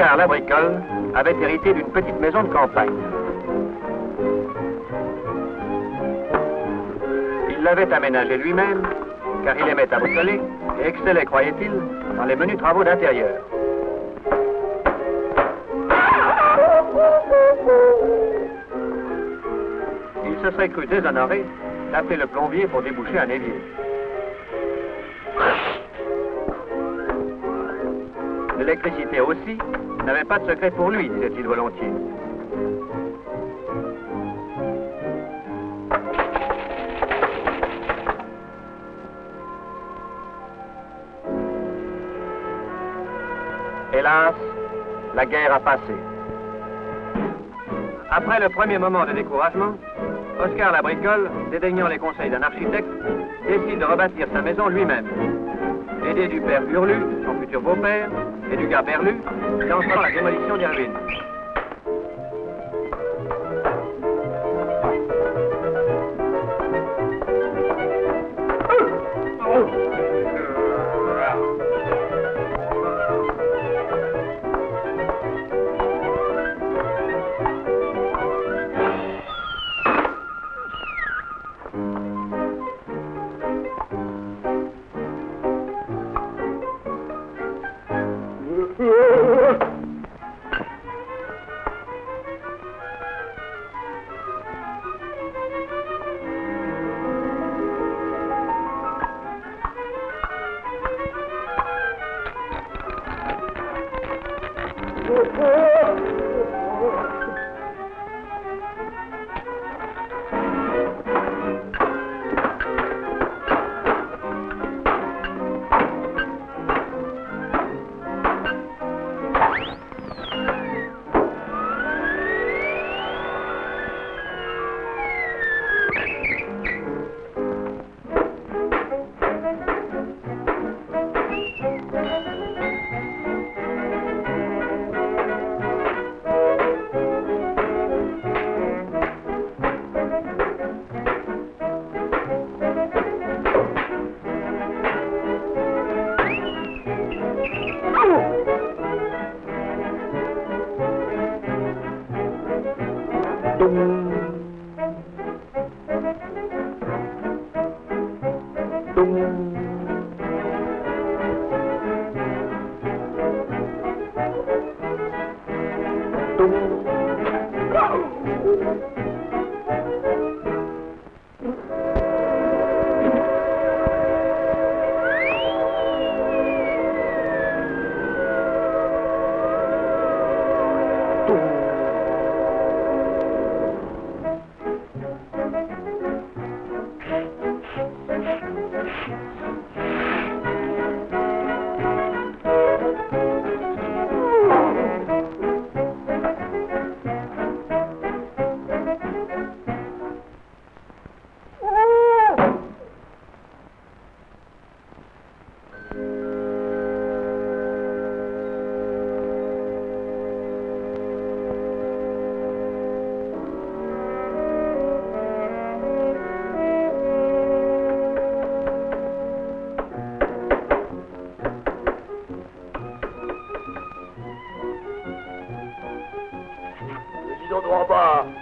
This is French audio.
la bricole avait hérité d'une petite maison de campagne. Il l'avait aménagée lui-même, car il aimait à bricoler et excellait, croyait-il, dans les menus travaux d'intérieur. Il se serait cru déshonoré d'appeler le plombier pour déboucher un évier. L'électricité aussi n'avait pas de secret pour lui, disait-il volontiers. Hélas, la guerre a passé. Après le premier moment de découragement, Oscar Labricole, dédaignant les conseils d'un architecte, décide de rebâtir sa maison lui-même. Aidé du père Hurlu, son futur beau-père, et du gars Berlu, lançant la démolition des Go! Nova.